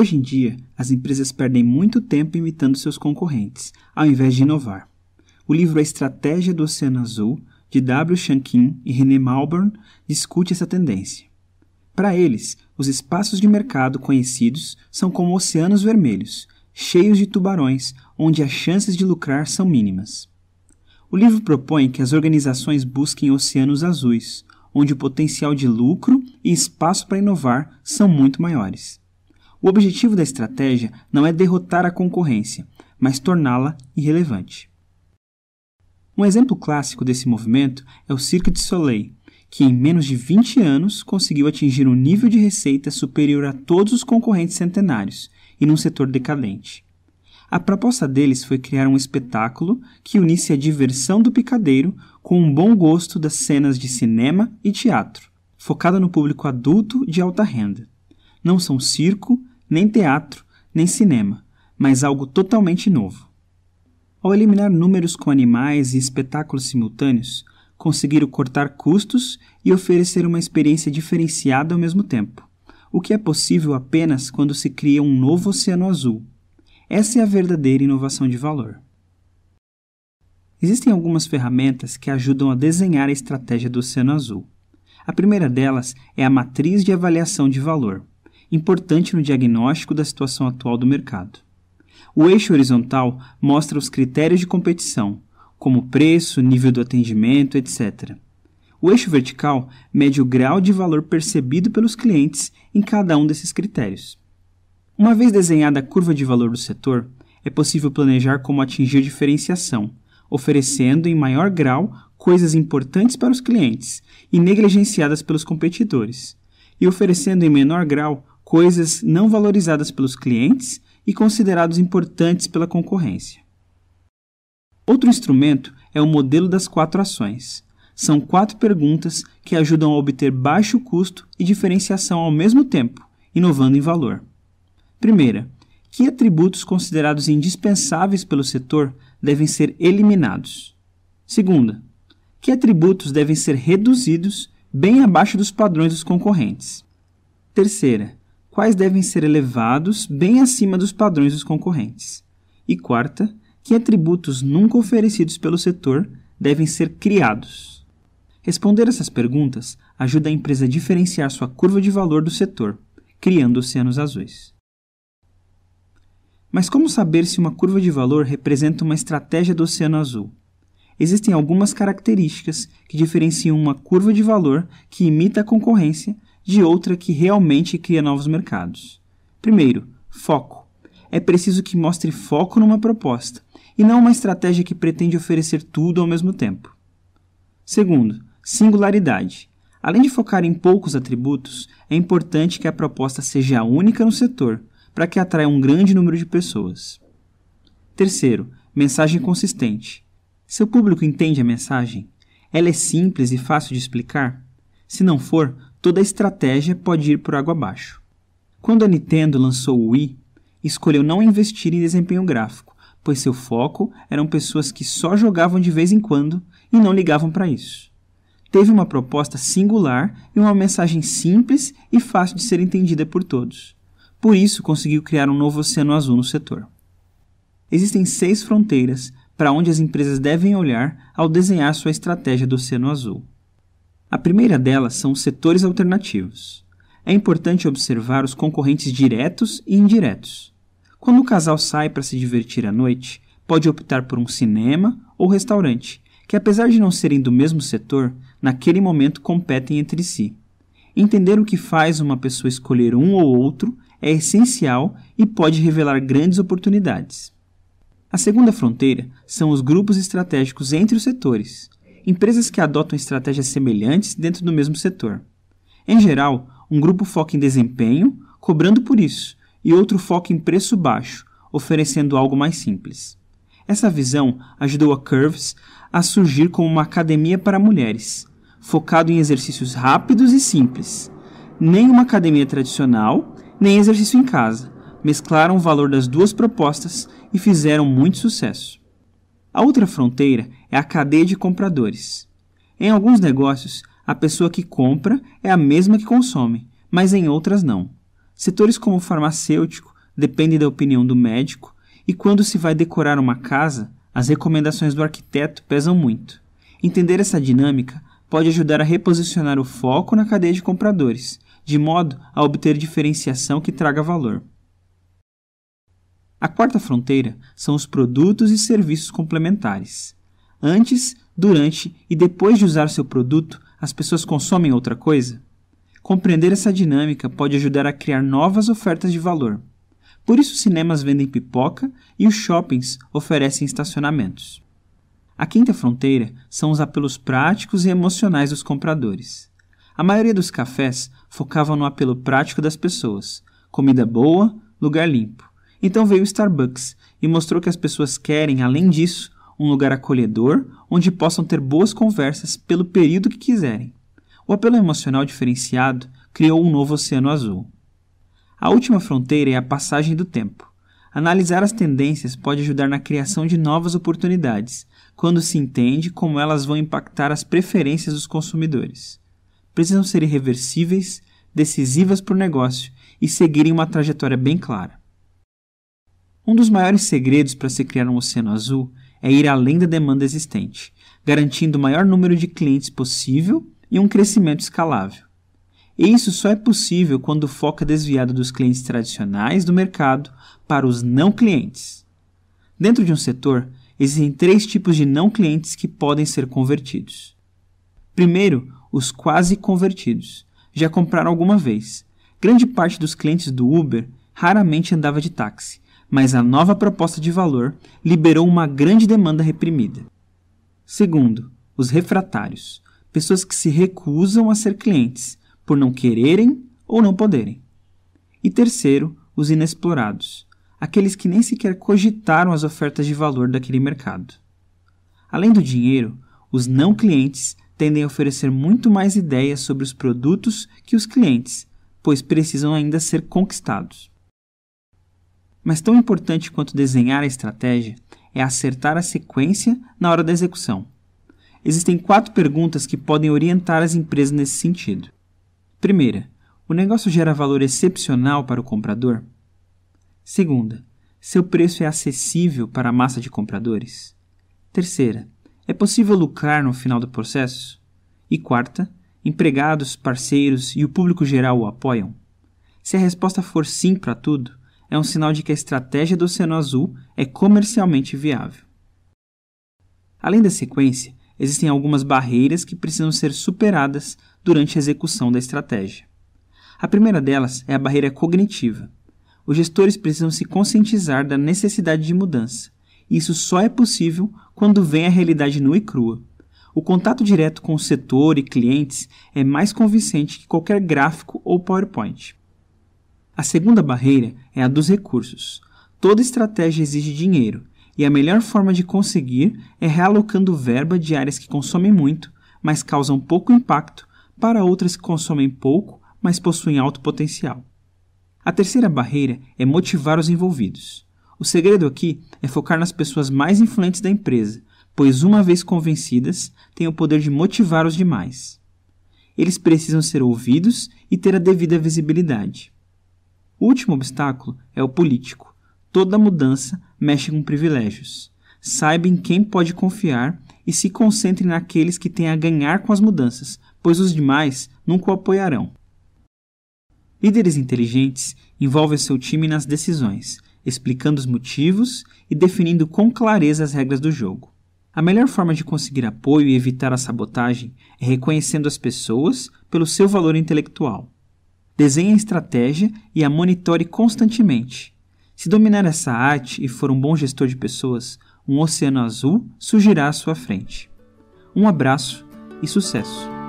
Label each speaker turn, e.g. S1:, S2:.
S1: Hoje em dia, as empresas perdem muito tempo imitando seus concorrentes, ao invés de inovar. O livro A Estratégia do Oceano Azul, de W. Shankin e René Malborn, discute essa tendência. Para eles, os espaços de mercado conhecidos são como oceanos vermelhos, cheios de tubarões, onde as chances de lucrar são mínimas. O livro propõe que as organizações busquem oceanos azuis, onde o potencial de lucro e espaço para inovar são muito maiores. O objetivo da estratégia não é derrotar a concorrência, mas torná-la irrelevante. Um exemplo clássico desse movimento é o Cirque du Soleil, que em menos de 20 anos conseguiu atingir um nível de receita superior a todos os concorrentes centenários e num setor decadente. A proposta deles foi criar um espetáculo que unisse a diversão do picadeiro com um bom gosto das cenas de cinema e teatro, focada no público adulto de alta renda. Não são circo, nem teatro, nem cinema, mas algo totalmente novo. Ao eliminar números com animais e espetáculos simultâneos, conseguiram cortar custos e oferecer uma experiência diferenciada ao mesmo tempo, o que é possível apenas quando se cria um novo oceano azul. Essa é a verdadeira inovação de valor. Existem algumas ferramentas que ajudam a desenhar a estratégia do Oceano Azul. A primeira delas é a matriz de avaliação de valor, importante no diagnóstico da situação atual do mercado. O eixo horizontal mostra os critérios de competição, como preço, nível do atendimento, etc. O eixo vertical mede o grau de valor percebido pelos clientes em cada um desses critérios. Uma vez desenhada a curva de valor do setor, é possível planejar como atingir diferenciação, oferecendo em maior grau coisas importantes para os clientes e negligenciadas pelos competidores, e oferecendo em menor grau coisas não valorizadas pelos clientes e considerados importantes pela concorrência. Outro instrumento é o modelo das quatro ações. São quatro perguntas que ajudam a obter baixo custo e diferenciação ao mesmo tempo, inovando em valor. Primeira, que atributos considerados indispensáveis pelo setor devem ser eliminados? Segunda, que atributos devem ser reduzidos bem abaixo dos padrões dos concorrentes? Terceira, quais devem ser elevados bem acima dos padrões dos concorrentes? E quarta, que atributos nunca oferecidos pelo setor devem ser criados? Responder essas perguntas ajuda a empresa a diferenciar sua curva de valor do setor, criando oceanos azuis. Mas como saber se uma curva de valor representa uma estratégia do oceano azul? Existem algumas características que diferenciam uma curva de valor que imita a concorrência de outra que realmente cria novos mercados. Primeiro, foco. É preciso que mostre foco numa proposta e não uma estratégia que pretende oferecer tudo ao mesmo tempo. Segundo, singularidade. Além de focar em poucos atributos, é importante que a proposta seja única no setor, para que atraia um grande número de pessoas. Terceiro, mensagem consistente. Seu público entende a mensagem? Ela é simples e fácil de explicar? Se não for, toda a estratégia pode ir por água abaixo. Quando a Nintendo lançou o Wii, escolheu não investir em desempenho gráfico, pois seu foco eram pessoas que só jogavam de vez em quando e não ligavam para isso. Teve uma proposta singular e uma mensagem simples e fácil de ser entendida por todos. Por isso, conseguiu criar um novo oceano azul no setor. Existem seis fronteiras para onde as empresas devem olhar ao desenhar sua estratégia do oceano azul. A primeira delas são os setores alternativos. É importante observar os concorrentes diretos e indiretos. Quando o casal sai para se divertir à noite, pode optar por um cinema ou restaurante, que apesar de não serem do mesmo setor, naquele momento competem entre si. Entender o que faz uma pessoa escolher um ou outro é essencial e pode revelar grandes oportunidades. A segunda fronteira são os grupos estratégicos entre os setores empresas que adotam estratégias semelhantes dentro do mesmo setor. Em geral, um grupo foca em desempenho, cobrando por isso, e outro foca em preço baixo, oferecendo algo mais simples. Essa visão ajudou a Curves a surgir como uma academia para mulheres, focado em exercícios rápidos e simples. Nem uma academia tradicional, nem exercício em casa. Mesclaram o valor das duas propostas e fizeram muito sucesso. A outra fronteira é a cadeia de compradores. Em alguns negócios, a pessoa que compra é a mesma que consome, mas em outras não. Setores como o farmacêutico depende da opinião do médico, e quando se vai decorar uma casa, as recomendações do arquiteto pesam muito. Entender essa dinâmica pode ajudar a reposicionar o foco na cadeia de compradores, de modo a obter diferenciação que traga valor. A quarta fronteira são os produtos e serviços complementares. Antes, durante e depois de usar seu produto, as pessoas consomem outra coisa? Compreender essa dinâmica pode ajudar a criar novas ofertas de valor. Por isso, os cinemas vendem pipoca e os shoppings oferecem estacionamentos. A quinta fronteira são os apelos práticos e emocionais dos compradores. A maioria dos cafés focavam no apelo prático das pessoas: comida boa, lugar limpo. Então veio o Starbucks e mostrou que as pessoas querem, além disso, um lugar acolhedor onde possam ter boas conversas pelo período que quiserem. O apelo emocional diferenciado criou um novo oceano azul. A última fronteira é a passagem do tempo. Analisar as tendências pode ajudar na criação de novas oportunidades, quando se entende como elas vão impactar as preferências dos consumidores. Precisam ser irreversíveis, decisivas para o negócio e seguirem uma trajetória bem clara. Um dos maiores segredos para se criar um oceano azul é ir além da demanda existente, garantindo o maior número de clientes possível e um crescimento escalável. E isso só é possível quando o foco é desviado dos clientes tradicionais do mercado para os não clientes. Dentro de um setor, existem três tipos de não clientes que podem ser convertidos. Primeiro, os quase convertidos. Já compraram alguma vez. Grande parte dos clientes do Uber raramente andava de táxi, mas a nova proposta de valor liberou uma grande demanda reprimida. Segundo, os refratários, pessoas que se recusam a ser clientes por não quererem ou não poderem. E terceiro, os inexplorados, aqueles que nem sequer cogitaram as ofertas de valor daquele mercado. Além do dinheiro, os não clientes tendem a oferecer muito mais ideias sobre os produtos que os clientes, pois precisam ainda ser conquistados. Mas tão importante quanto desenhar a estratégia é acertar a sequência na hora da execução. Existem quatro perguntas que podem orientar as empresas nesse sentido. Primeira, o negócio gera valor excepcional para o comprador? Segunda, seu preço é acessível para a massa de compradores? Terceira, é possível lucrar no final do processo? E quarta, empregados, parceiros e o público geral o apoiam? Se a resposta for sim para tudo, é um sinal de que a estratégia do Oceano Azul é comercialmente viável. Além da sequência, existem algumas barreiras que precisam ser superadas durante a execução da estratégia. A primeira delas é a barreira cognitiva. Os gestores precisam se conscientizar da necessidade de mudança. Isso só é possível quando vem a realidade nua e crua. O contato direto com o setor e clientes é mais convincente que qualquer gráfico ou PowerPoint. A segunda barreira é a dos recursos. Toda estratégia exige dinheiro, e a melhor forma de conseguir é realocando verba de áreas que consomem muito, mas causam pouco impacto, para outras que consomem pouco, mas possuem alto potencial. A terceira barreira é motivar os envolvidos. O segredo aqui é focar nas pessoas mais influentes da empresa, pois, uma vez convencidas, têm o poder de motivar os demais. Eles precisam ser ouvidos e ter a devida visibilidade. O último obstáculo é o político. Toda mudança mexe com privilégios. Saiba em quem pode confiar e se concentre naqueles que têm a ganhar com as mudanças, pois os demais nunca o apoiarão. Líderes inteligentes envolvem seu time nas decisões, explicando os motivos e definindo com clareza as regras do jogo. A melhor forma de conseguir apoio e evitar a sabotagem é reconhecendo as pessoas pelo seu valor intelectual. Desenhe a estratégia e a monitore constantemente. Se dominar essa arte e for um bom gestor de pessoas, um oceano azul surgirá à sua frente. Um abraço e sucesso!